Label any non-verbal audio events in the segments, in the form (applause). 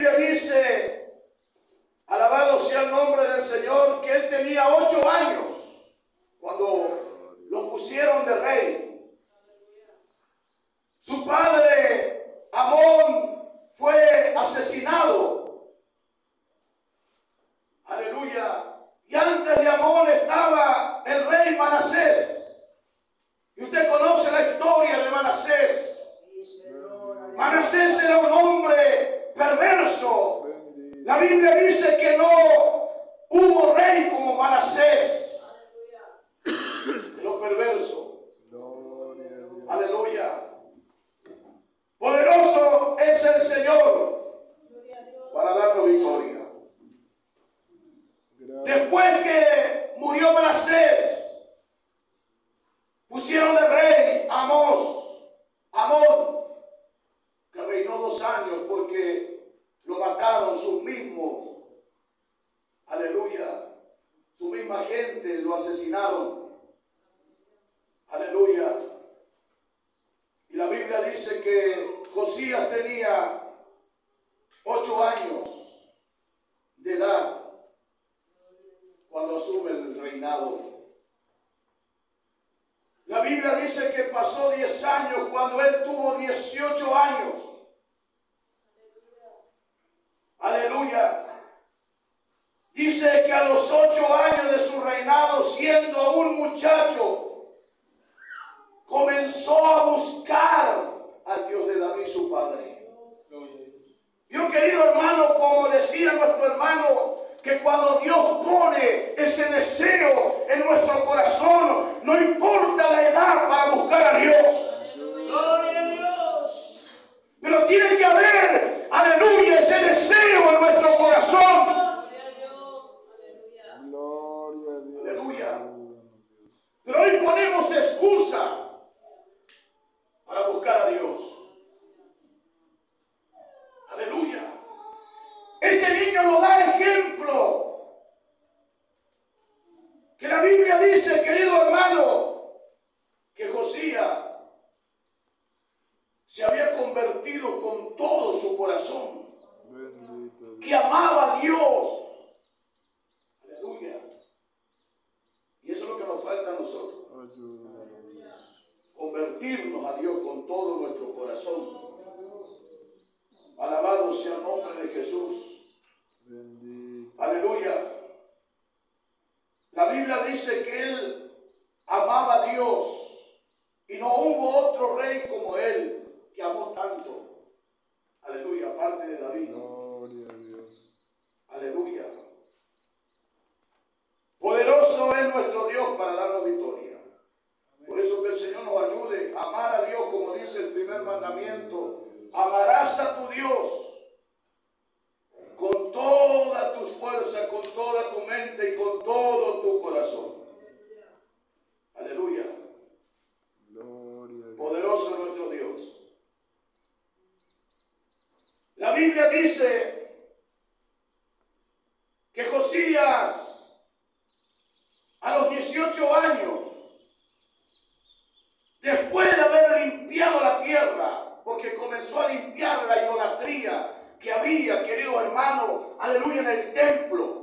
Biblia dice, alabado sea el nombre del Señor, que él tenía ocho años cuando lo pusieron de rey. Su padre, Amón, fue asesinado. Aleluya. Y antes de Amón estaba el rey Manasés. Y usted conoce la historia de Manasés. Manasés era un hombre perverso. La Biblia dice que no hubo rey como Manasés. (coughs) Lo perverso. Aleluya. Poderoso es el Señor para darnos victoria. Después que murió Manasés, pusieron de rey a Amós, Amón, que reinó dos años porque lo mataron sus mismos, aleluya, su misma gente lo asesinaron, aleluya. Y la Biblia dice que Josías tenía ocho años de edad cuando asume el reinado. La Biblia dice que pasó 10 años cuando él tuvo 18 años. Aleluya. Dice que a los 8 años de su reinado, siendo un muchacho, comenzó a buscar al Dios de David, su padre. Yo querido hermano, como decía nuestro hermano, que cuando Dios pone ese deseo en nuestro corazón, no importa la edad para buscar a Dios. Gloria a Dios. Pero tiene que haber, aleluya, ese deseo en nuestro corazón. Gloria a Dios. Aleluya. Pero hoy ponemos excusa para buscar a Dios. Aleluya. Este niño nos da ejemplo. Que la Biblia dice, querido hermano, que Josías se había convertido con todo su corazón, Bendito Dios. que amaba a Dios. Aleluya. Y eso es lo que nos falta a nosotros. Ayúdanos. convertirnos a Dios con todo nuestro corazón. Alabado sea el nombre de Jesús. Bendito. Aleluya. La Biblia dice que él amaba a Dios y no hubo otro rey como él que amó tanto. Aleluya, aparte de David. Gloria a Dios. Aleluya. Poderoso es nuestro Dios para darnos victoria. Por eso que el Señor nos ayude a amar a Dios, como dice el primer mandamiento. Amarás a tu Dios con toda tus fuerzas, con toda tu mente y con todo tu corazón. Aleluya. Gloria a Dios. Poderoso es nuestro Dios. La Biblia dice que Josías a los 18 años, después de haber limpiado la tierra, porque comenzó a limpiar la idolatría que había, querido hermano, aleluya, en el templo.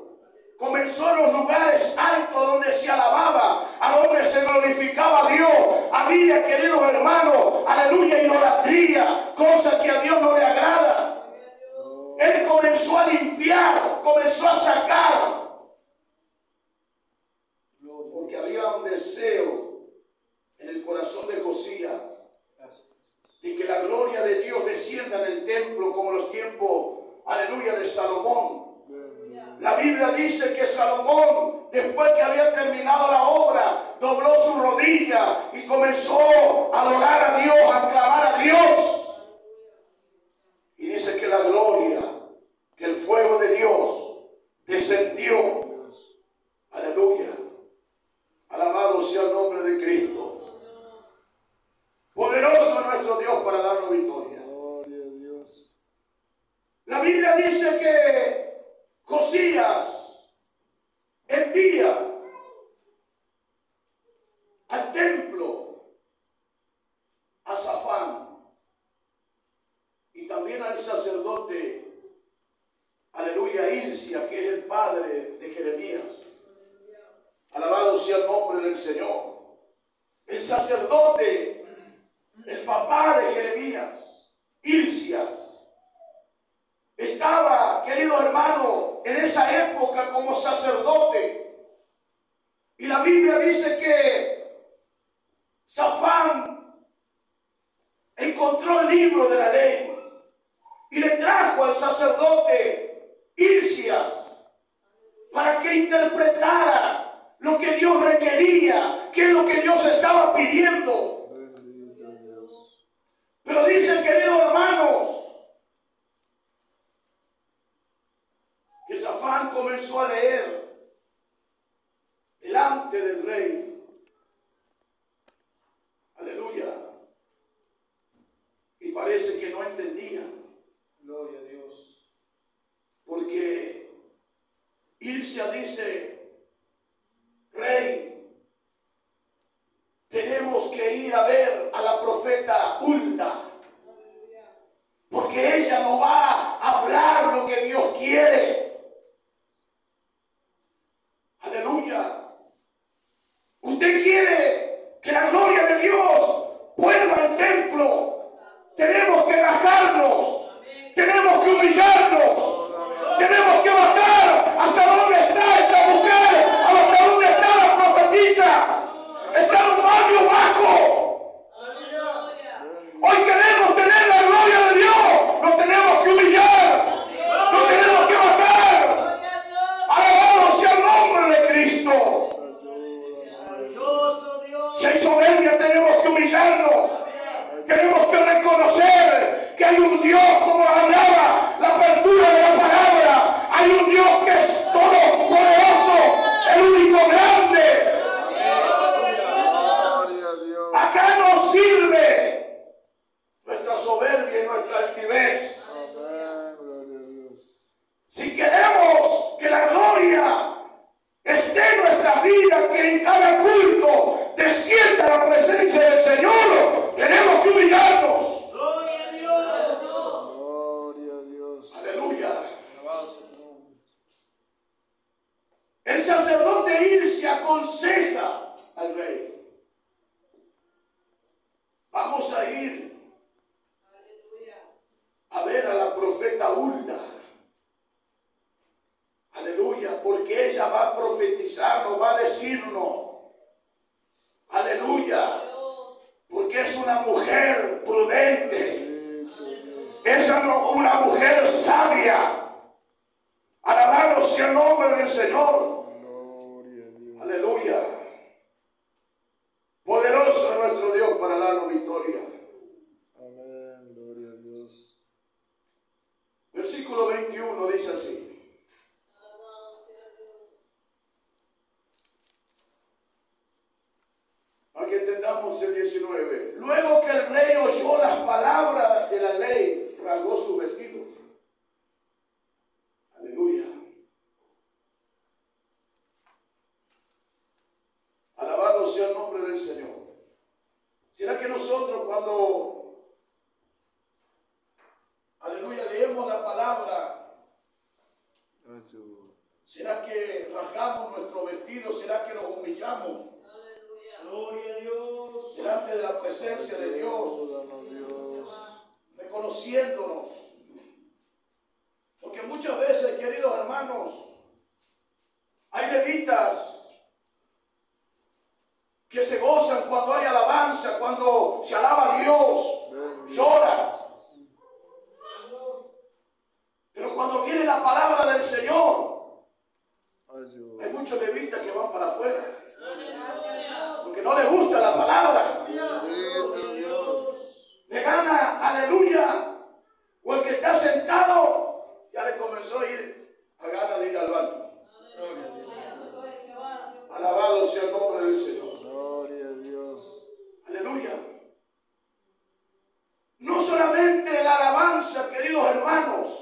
Comenzó en los lugares altos donde se alababa, a donde se glorificaba a Dios. Había, queridos hermanos, aleluya, idolatría, cosa que a Dios no le agrada. Él comenzó a limpiar, comenzó a sacar, porque había un deseo en el Josías y que la gloria de Dios descienda en el templo como los tiempos, aleluya, de Salomón. La Biblia dice que Salomón, después que había terminado la obra, dobló su rodilla y comenzó a adorar a Dios, a clamar a Dios. interpretara lo que Dios requería, qué es lo que Dios estaba pidiendo, con entendamos el 19. Luego que el rey oyó las palabras de la ley, solamente la alabanza, queridos hermanos,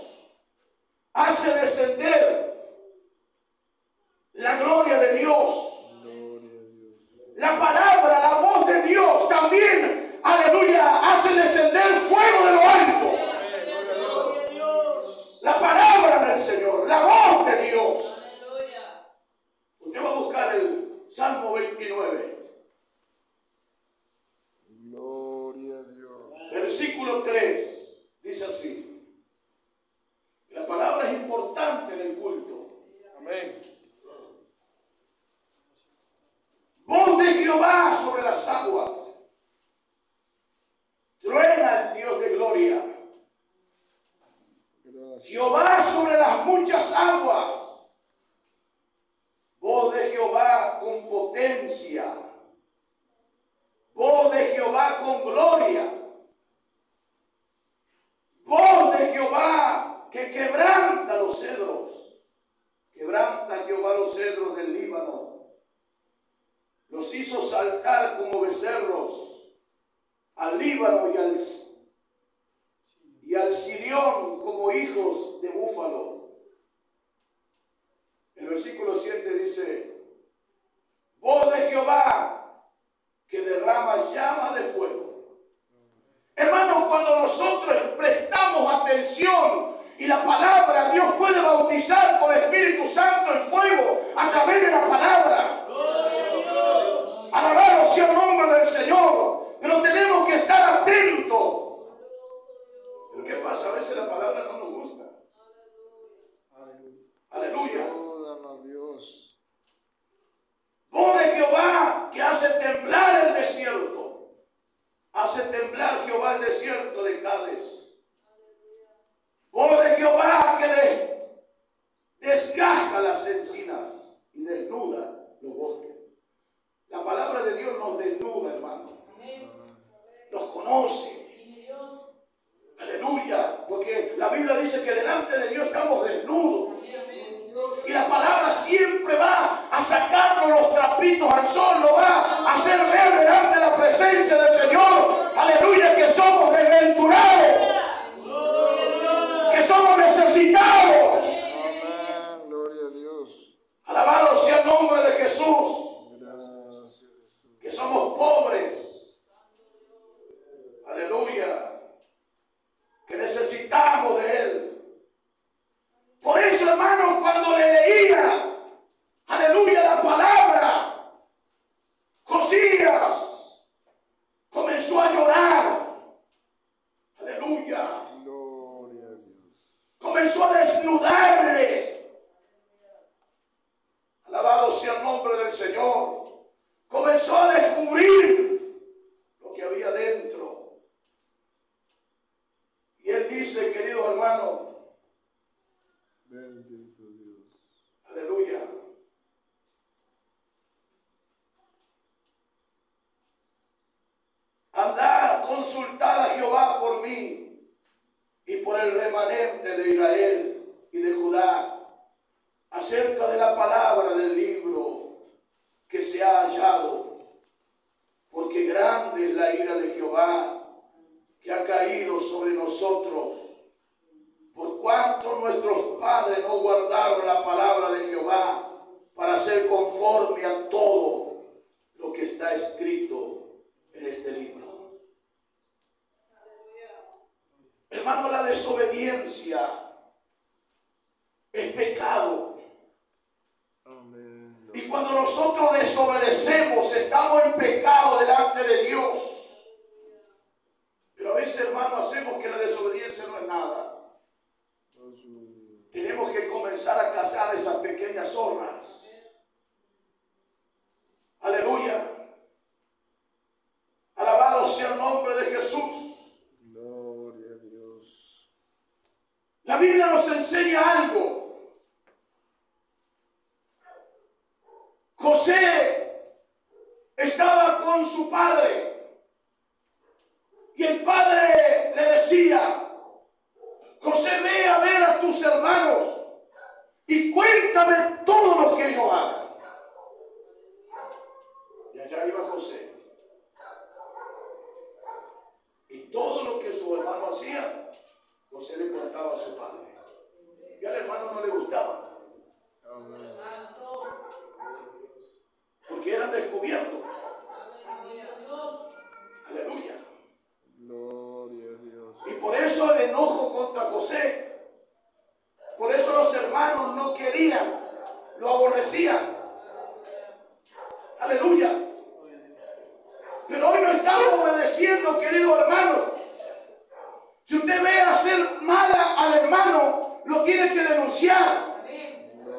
tiene que denunciar,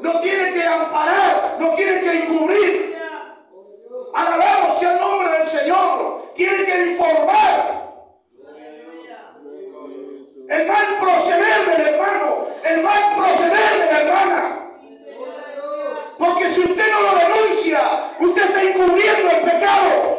no tiene que amparar, no tiene que encubrir. Alabado sea el nombre del Señor, tiene que informar. El mal proceder del hermano, el mal proceder de la hermana. Porque si usted no lo denuncia, usted está encubriendo el pecado.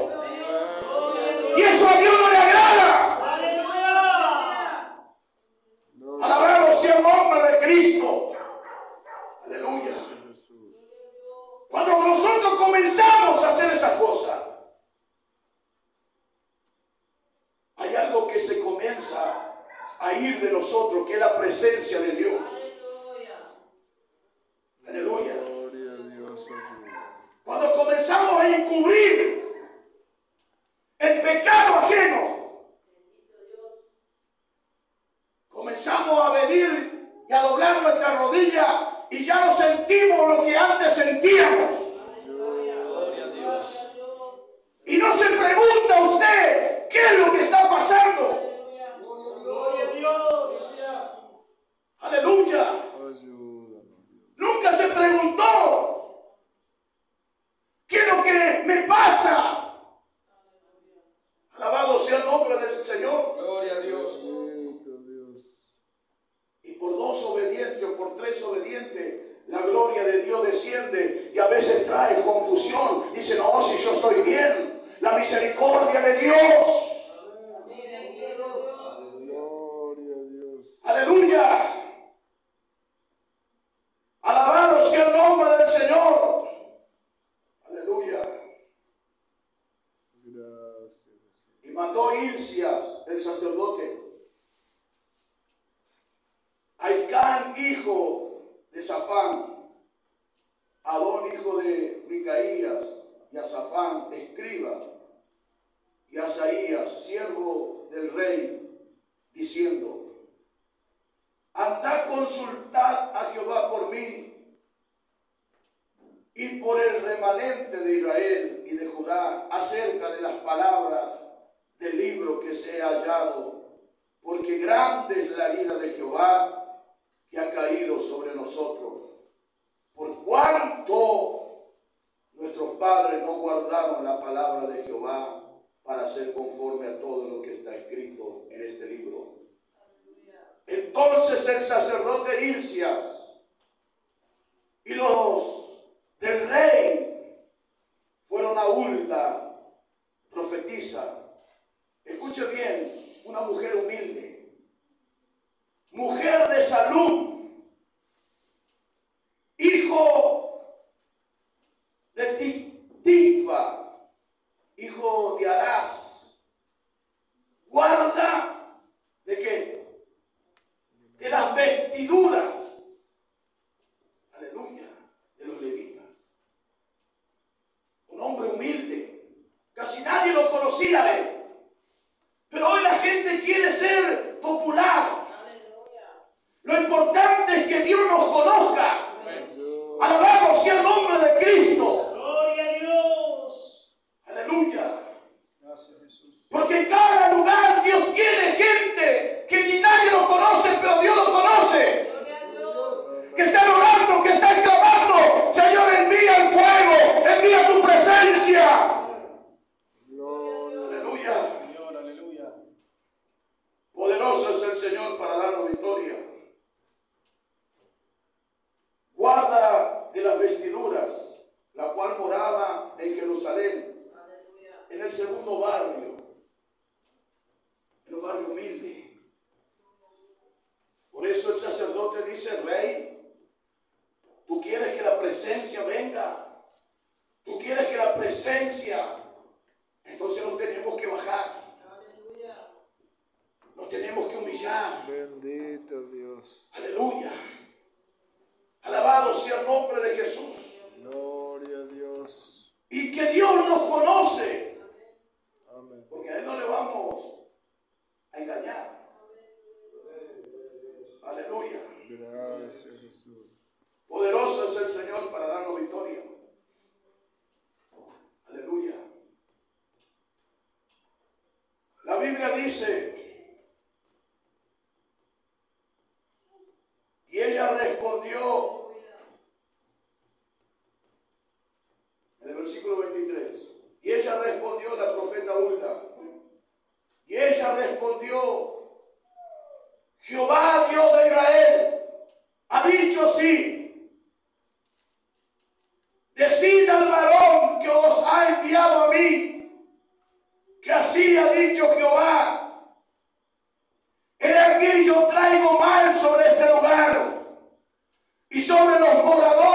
de Hilcias el segundo barrio, en un barrio humilde. y sobre los moradores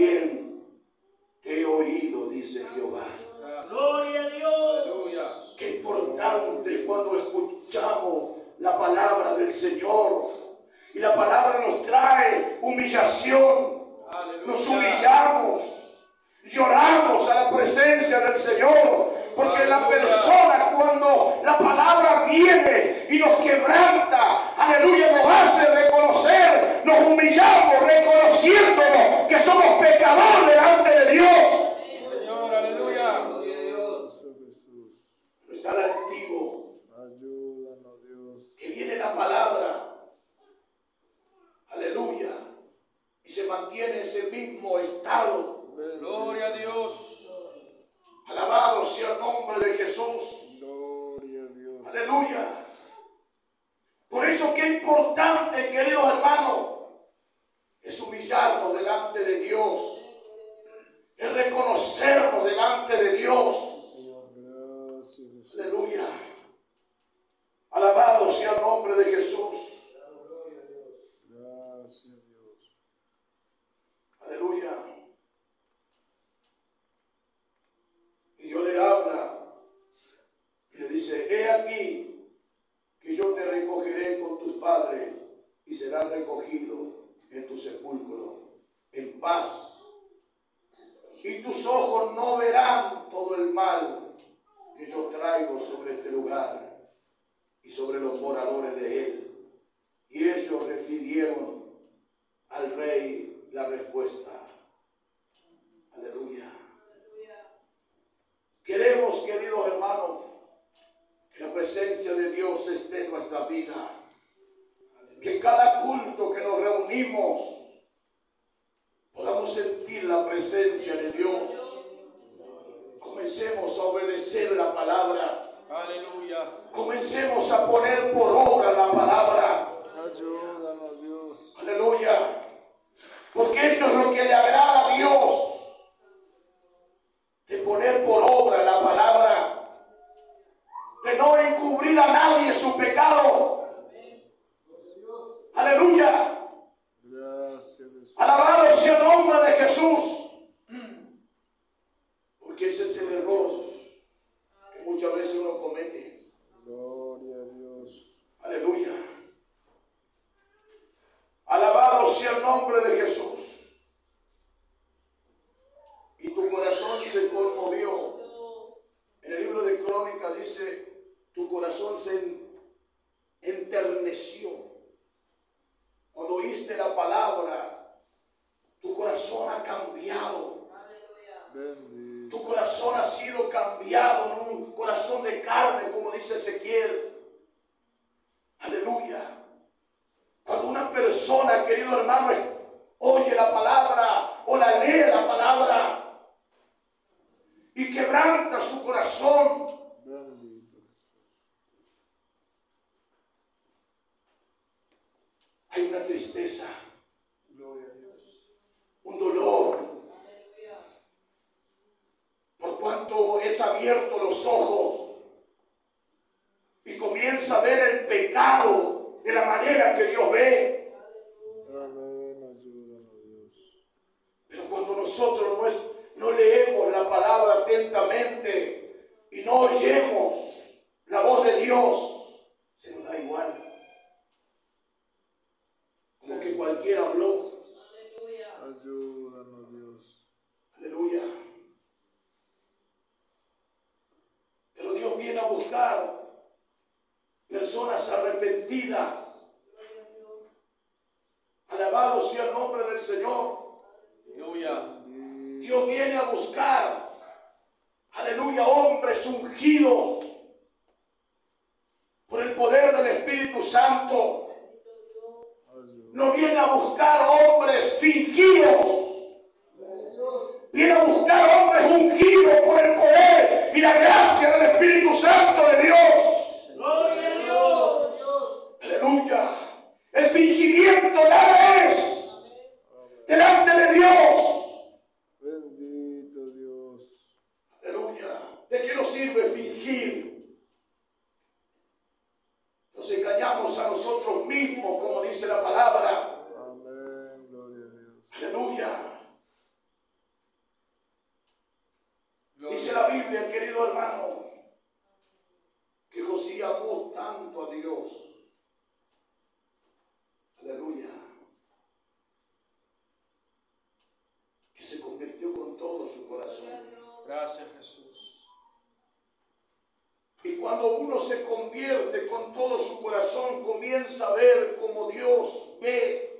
también te he oído, dice Jehová. Gloria a Dios. Qué importante cuando escuchamos la palabra del Señor. Y la palabra nos trae humillación. Aleluya. Nos humillamos. Lloramos a la presencia del Señor. Porque la persona cuando la palabra viene y nos quebranta, aleluya, nos hace reconocer, nos humillamos reconociéndonos que somos pecadores delante de Dios. Señor, aleluya. Eso Jesús. Pero está el antiguo Ayúdanos Dios. que viene la palabra, aleluya, y se mantiene ese mismo estado. Gloria a Dios. Alabado sea el nombre de Jesús, Gloria a Dios. aleluya. Por eso qué importante, queridos hermanos, es humillarnos delante de Dios, es reconocernos delante de Dios. Gracias Jesús. Aleluya. Alabado sea el nombre de Jesús. Gracias Dios. Aleluya. Y Dios le habla y le dice, he aquí que yo te recogeré con tus padres y serás recogido en tu sepulcro en paz. Y tus ojos no verán todo el mal que yo traigo sobre este lugar y sobre los moradores de él. Y ellos refirieron al rey la respuesta. Aleluya. Queremos, queridos hermanos, que la presencia de Dios esté en nuestra vida. Que en cada culto que nos reunimos podamos sentir la presencia de Dios. Comencemos a obedecer la palabra. Aleluya. Comencemos a poner por obra la palabra. Ayúdanos Dios. Aleluya. Porque esto es lo que le agrada a Dios. De poner por obra la palabra. De no encubrir a nadie su pecado. Aleluya. Gracias Jesús. Alabado sea el nombre de Jesús. Porque ese es el error que muchas veces uno comete. Gloria a Dios. Aleluya. Alabado sea el nombre de Jesús. Y tu corazón se conmovió. En el libro de Crónica dice, tu corazón se en- enterneció. Cuando oíste la palabra, tu corazón ha cambiado. Tu corazón ha sido cambiado en un corazón de carne, como dice Ezequiel. Aleluya. Cuando una persona, querido hermano, oye la palabra o la lee la palabra y quebranta su corazón, Bendito Jesús. hay una tristeza, Gloria a Dios. un dolor. Por cuanto es abierto los ojos y comienza a ver el pecado de la manera que Dios ve. Amén. Ayúdanos Dios. Pero cuando nosotros no, es- no leemos la palabra atentamente y no oyemos la voz de Dios, se nos da igual. Como que cualquiera habló. Ayúdanos Dios. Aleluya. Pero Dios viene a buscar personas arrepentidas. Alabado sea el nombre del Señor. Aleluya. Dios viene a buscar, aleluya, hombres ungidos por el poder del Espíritu Santo. No viene a buscar hombres fingidos. Viene a buscar hombres ungidos por el poder y la gracia del Espíritu Santo de Dios. Aleluya. El fingimiento nada es delante de Dios. Bendito Dios. Aleluya. ¿De qué nos sirve fingir? Nos engañamos a nosotros mismos, como dice la palabra. Amén. Gloria a Dios. Aleluya. Gloria. Dice la Biblia, querido hermano, que Josías amó tanto a Dios. Aleluya. Que se convirtió con todo su corazón. Gracias, Jesús. Y cuando uno se con todo su corazón, comienza a ver como Dios ve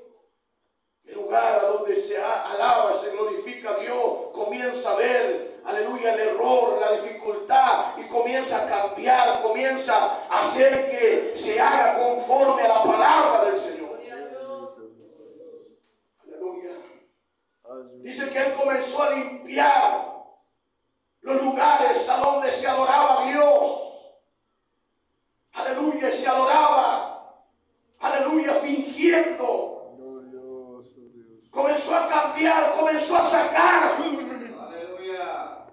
el lugar a donde se alaba, se glorifica a Dios, comienza a ver, aleluya, el error, la dificultad, y comienza a cambiar, comienza a hacer que se haga conforme a la palabra del Señor. Aleluya. Dice que él comenzó a limpiar los lugares a donde se adoraba a Dios. Aleluya, y se adoraba. Aleluya, fingiendo. Glorioso Dios. Comenzó a cambiar, comenzó a sacar. Aleluya.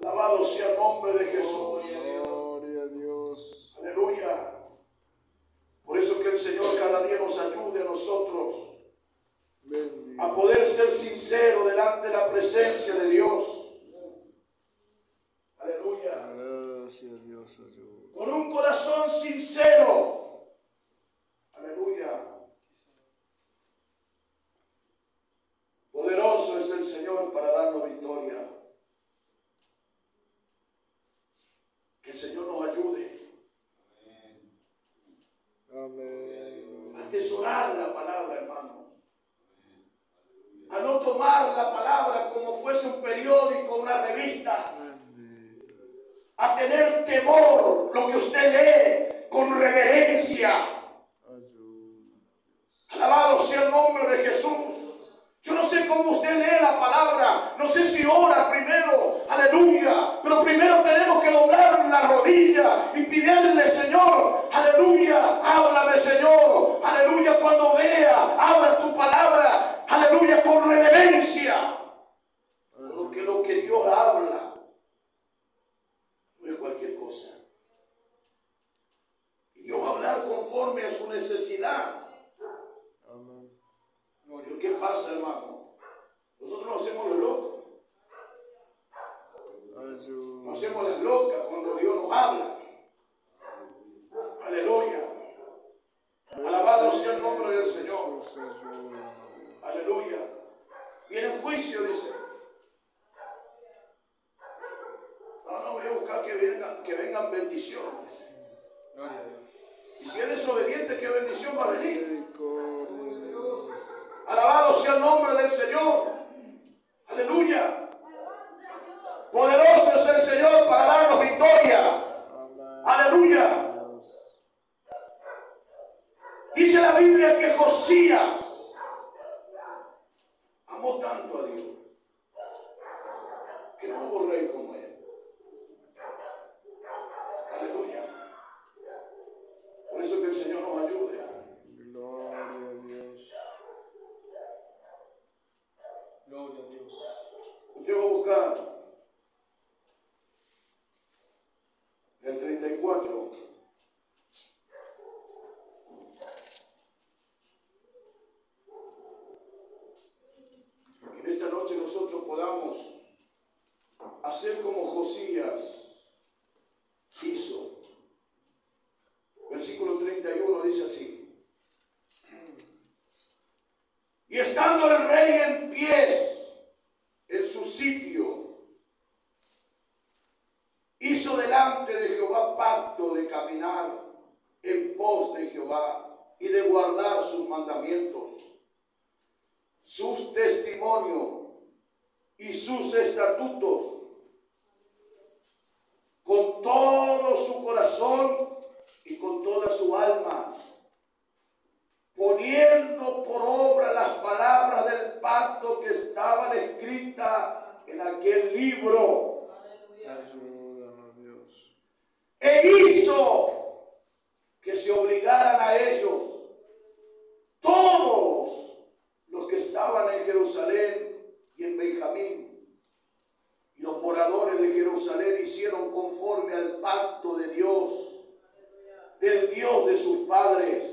Alabado sea el nombre de Jesús. Gloria a Dios. Aleluya. Por eso que el Señor cada día nos ayude a nosotros a poder ser sinceros delante de la presencia de Dios. Aleluya. Gracias Dios. Ayuda. Con un corazón sincero. Aleluya. Poderoso es el Señor para darnos victoria. Que el Señor nos ayude Amén. a atesorar la palabra, hermanos. A no tomar la palabra como fuese un periódico, una revista. Bendito. A tener temor lo que usted lee con reverencia. Alabado sea el nombre de Jesús. Yo no sé cómo usted lee la palabra. No sé si ora primero. Aleluya. Pero primero tenemos que doblar la rodilla y pedirle, Señor. Aleluya. Háblame, Señor. Aleluya. Cuando vea, abra tu palabra. Aleluya. Con reverencia. pacto de Dios, del Dios de sus padres.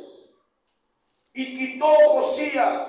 Y quitó Josías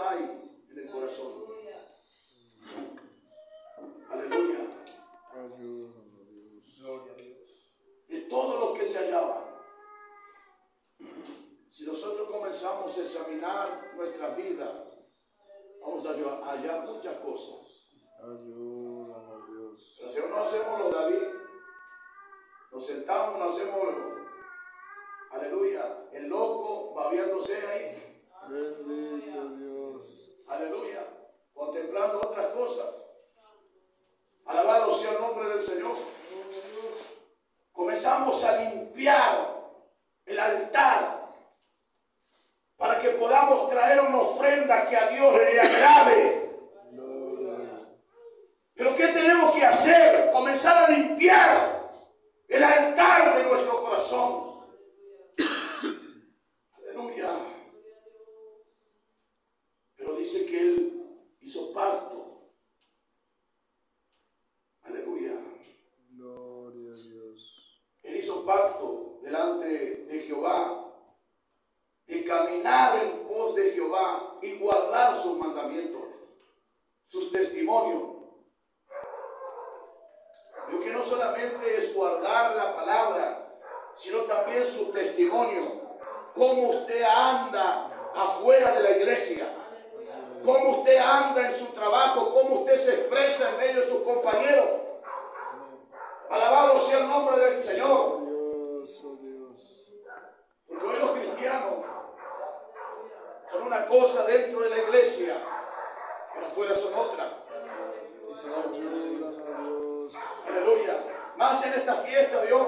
hay en el corazón. cómo usted anda afuera de la iglesia, cómo usted anda en su trabajo, cómo usted se expresa en medio de sus compañeros. Alabado sea el nombre del Señor. Porque hoy los cristianos son una cosa dentro de la iglesia, pero afuera son otra. Aleluya. Más en esta fiesta, Dios.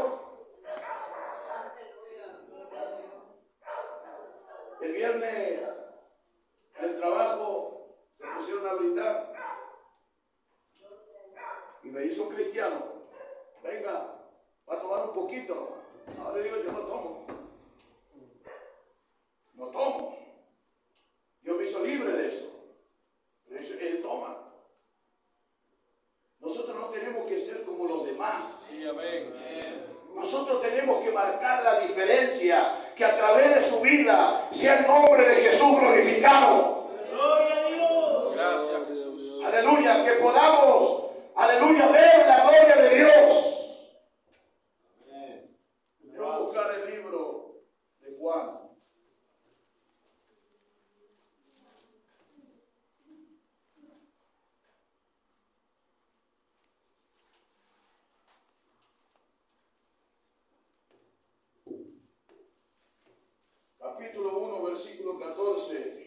versículo 14.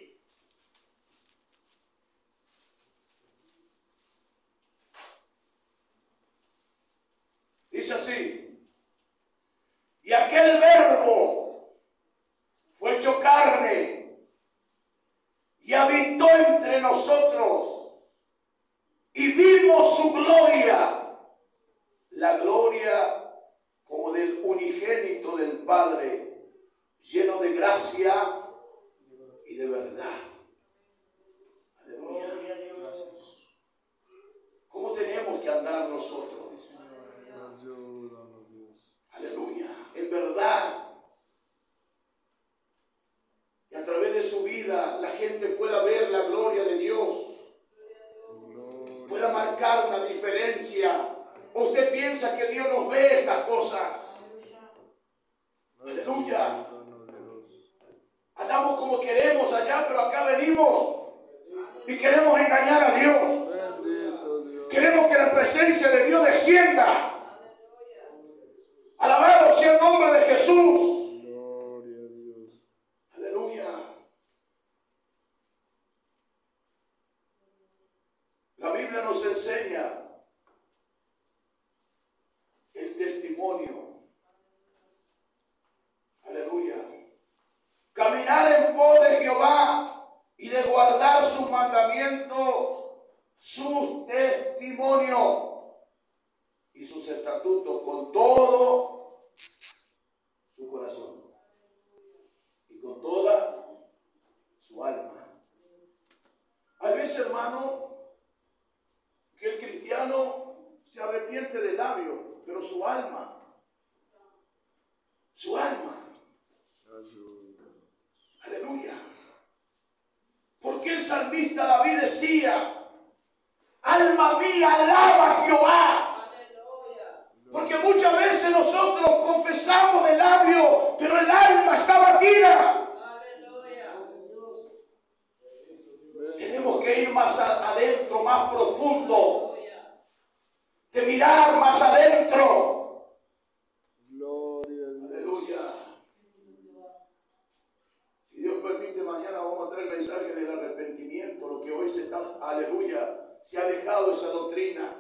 se ha dejado esa doctrina.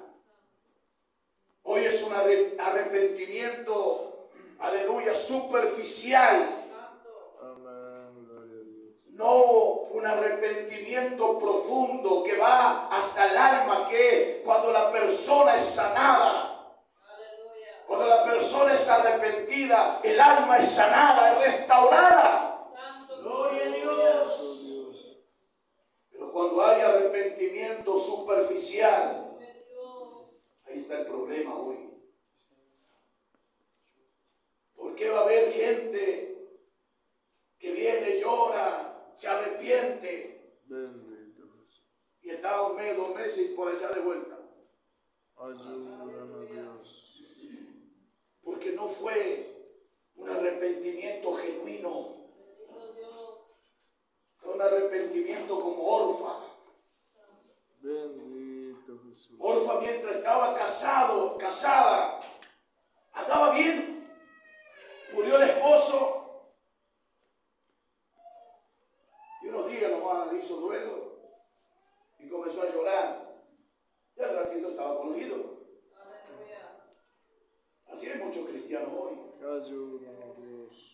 Hoy es un arrepentimiento, aleluya, superficial. No un arrepentimiento profundo que va hasta el alma, que cuando la persona es sanada, cuando la persona es arrepentida, el alma es sanada, es restaurada. cuando hay arrepentimiento superficial, ahí está el problema hoy. Porque va a haber gente que viene, llora, se arrepiente. Y está un mes, dos meses y por allá de vuelta. Ayúdame, Dios. Porque no fue un arrepentimiento genuino. Fue un arrepentimiento como Orfa. Bendito Jesús. Orfa mientras estaba casado, casada, andaba bien. Murió el esposo. Y unos días nomás le hizo duelo. Y comenzó a llorar. Y al ratito estaba con los ídolos. Así hay muchos cristianos hoy. Dios.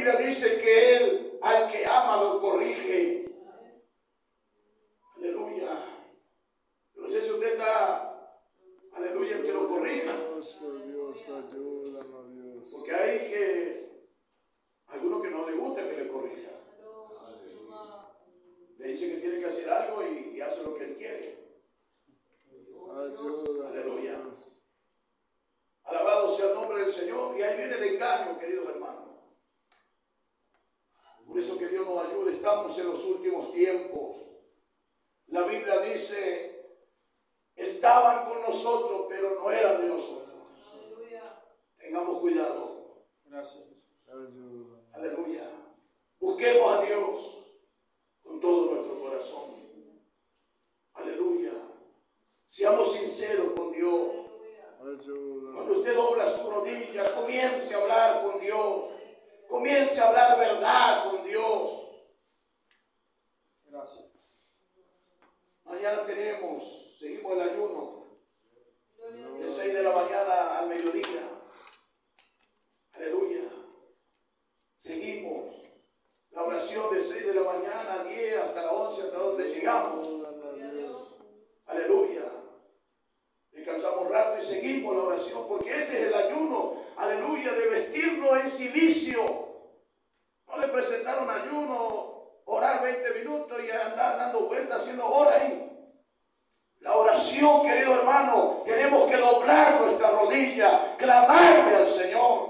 Biblia dice que y seguir con la oración, porque ese es el ayuno, aleluya, de vestirnos en silicio. No le presentaron ayuno, orar 20 minutos y andar dando vueltas haciendo hora ahí. La oración, querido hermano, tenemos que doblar nuestra rodilla, clamarle al Señor.